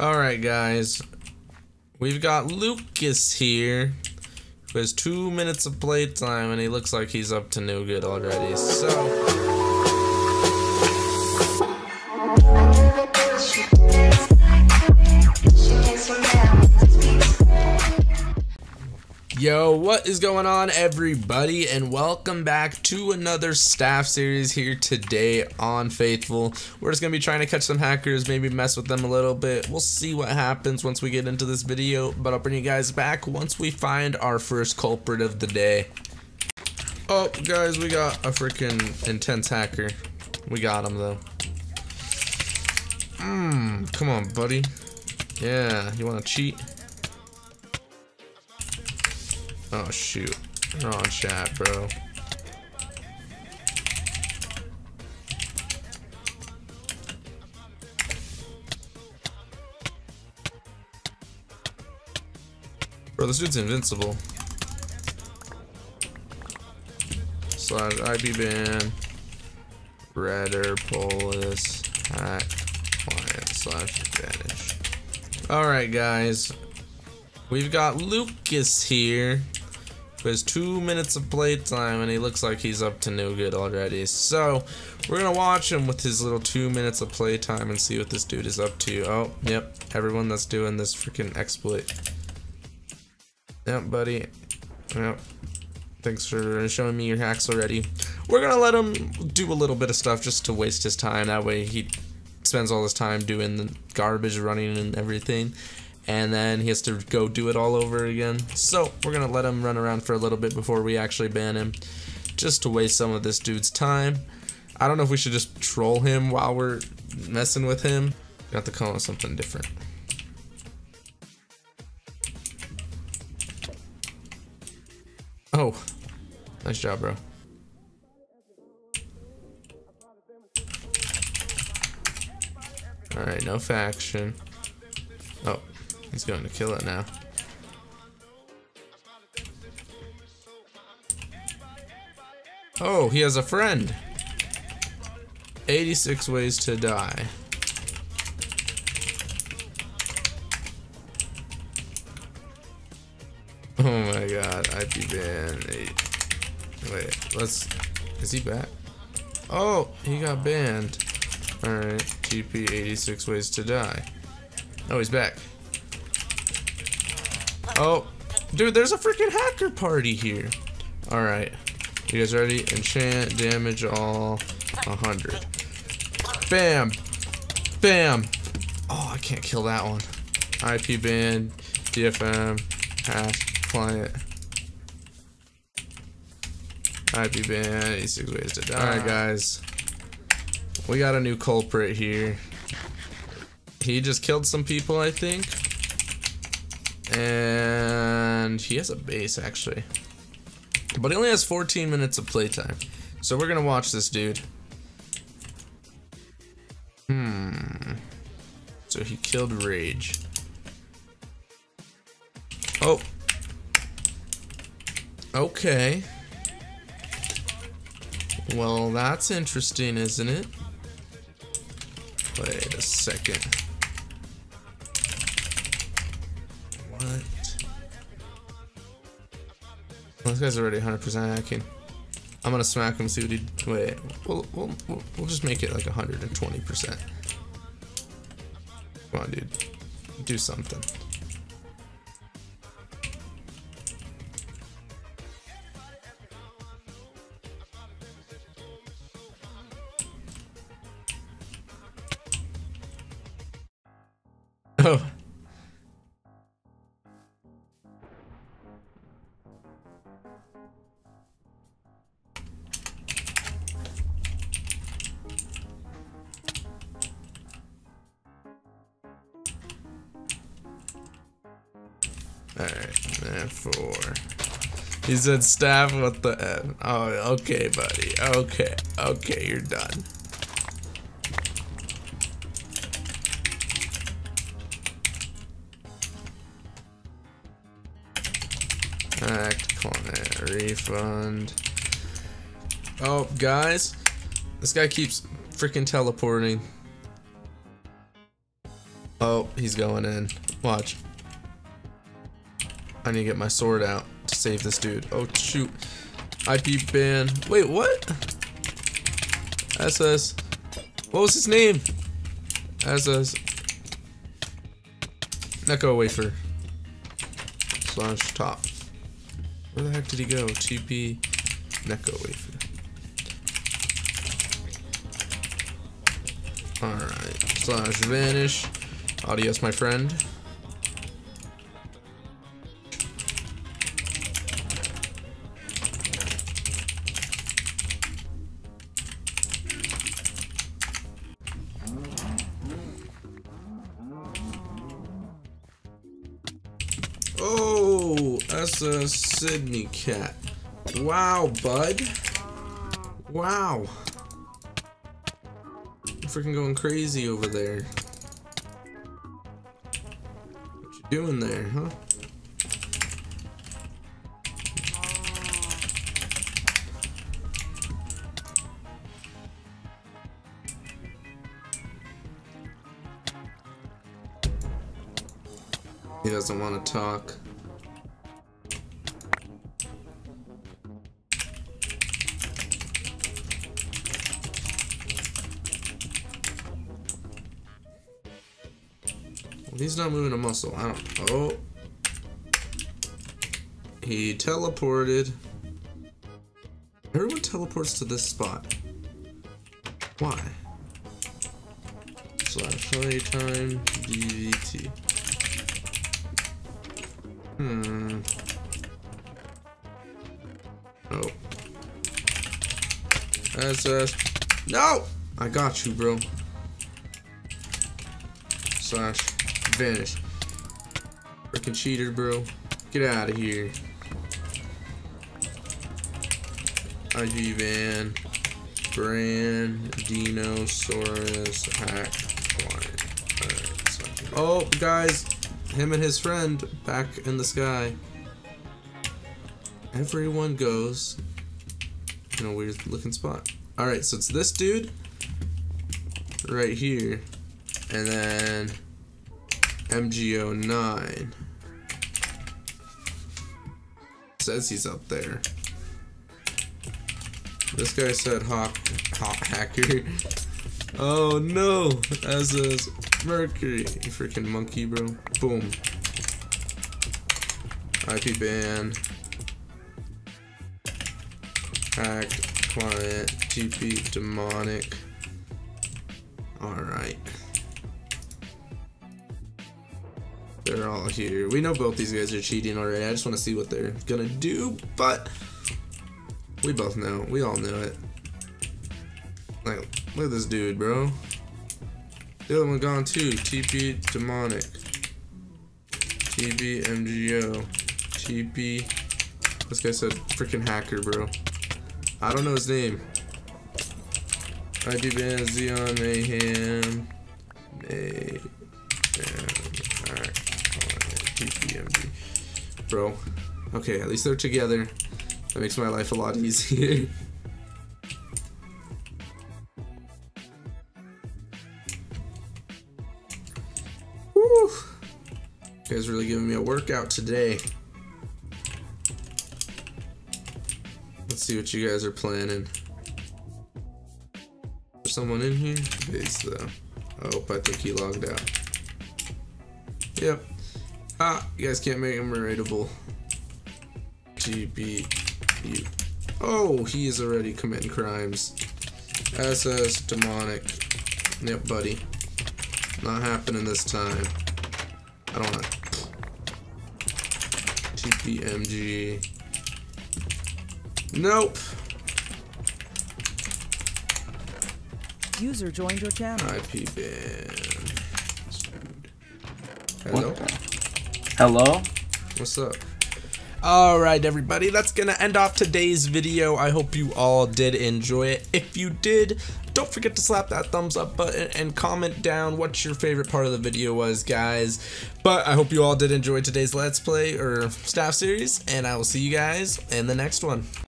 Alright guys, we've got Lucas here, who has two minutes of playtime and he looks like he's up to no good already, so... Yo, what is going on everybody and welcome back to another staff series here today on Faithful. We're just going to be trying to catch some hackers, maybe mess with them a little bit. We'll see what happens once we get into this video, but I'll bring you guys back once we find our first culprit of the day. Oh, guys, we got a freaking intense hacker. We got him though. Mmm, come on buddy. Yeah, you want to cheat? Oh shoot. Wrong chat, bro. Bro, this dude's invincible. Slash IP ban. Redder, Polis, hack, client, slash advantage. Alright guys. We've got Lucas here has two minutes of playtime and he looks like he's up to no good already. So we're gonna watch him with his little two minutes of playtime and see what this dude is up to. Oh, yep, everyone that's doing this freaking exploit. Yep, buddy. Yep. Thanks for showing me your hacks already. We're gonna let him do a little bit of stuff just to waste his time. That way he spends all his time doing the garbage running and everything and then he has to go do it all over again. So we're gonna let him run around for a little bit before we actually ban him, just to waste some of this dude's time. I don't know if we should just troll him while we're messing with him. We have to call him something different. Oh, nice job, bro. Alright, no faction. He's going to kill it now. Oh, he has a friend. 86 ways to die. Oh my god, IP ban 8. Wait, let's... Is he back? Oh, he got banned. Alright, GP 86 ways to die. Oh, he's back. Oh, dude, there's a freaking hacker party here. All right, you guys ready? Enchant, damage all, 100. Bam, bam. Oh, I can't kill that one. IP ban, DFM, hash, client. IP ban, 86 ways to die. Alright, guys. We got a new culprit here. He just killed some people, I think. And he has a base, actually. But he only has 14 minutes of playtime. So we're gonna watch this dude. Hmm. So he killed Rage. Oh. Okay. Well, that's interesting, isn't it? Wait a second. This guy's already 100% hacking. I'm gonna smack him, see what he. Wait, we'll, we'll, we'll, we'll just make it like 120%. Come on, dude. Do something. Alright, four. He said staff with the N. Oh, okay, buddy. Okay, okay, you're done. Act, refund. Oh, guys. This guy keeps freaking teleporting. Oh, he's going in. Watch. I need to get my sword out to save this dude. Oh, shoot. IP ban. Wait, what? SS. What was his name? SS. Neko wafer. Slash top. Where the heck did he go? TP Neko wafer. Alright. Slash vanish. Adios, my friend. A Sydney cat. Wow, bud. Wow. You're freaking going crazy over there. What you doing there, huh? He doesn't want to talk. He's not moving a muscle. I don't. Oh. He teleported. Everyone teleports to this spot. Why? Slash playtime DVT. Hmm. Oh. SS. No! I got you, bro. Slash vanish. Freaking cheater, bro. Get out of here. IG van. Brand. Dinosaurus. Hack. Client. oh, guys. Him and his friend back in the sky. Everyone goes in a weird looking spot. Alright, so it's this dude right here. And then MGO9 says he's up there. This guy said hawk, hawk hacker. Oh no, as is Mercury, you freaking monkey, bro. Boom. IP ban. Hacked client, TP demonic. Alright. They're all here. We know both these guys are cheating already. I just want to see what they're gonna do, but we both know. We all know it. Like, look at this dude, bro. The other one gone too. TP demonic. TB MGO. TP. This guy said freaking hacker, bro. I don't know his name. ID ban Xeon Mayhem. Mayhem. Bro. Okay, at least they're together. That makes my life a lot easier. Woo! You guys really giving me a workout today. Let's see what you guys are planning. There's someone in here? Base though. Oh, I think he logged out. Yep. Ah, you guys can't make him raidable. GBU. Oh, he is already committing crimes. SS demonic. Yep, buddy. Not happening this time. I don't want TPMG. Nope. User joined your channel. IP ban. Hello? Hello? What's up? Alright everybody, that's gonna end off today's video. I hope you all did enjoy it. If you did, don't forget to slap that thumbs up button and comment down what your favorite part of the video was, guys. But I hope you all did enjoy today's Let's Play or staff series, and I will see you guys in the next one.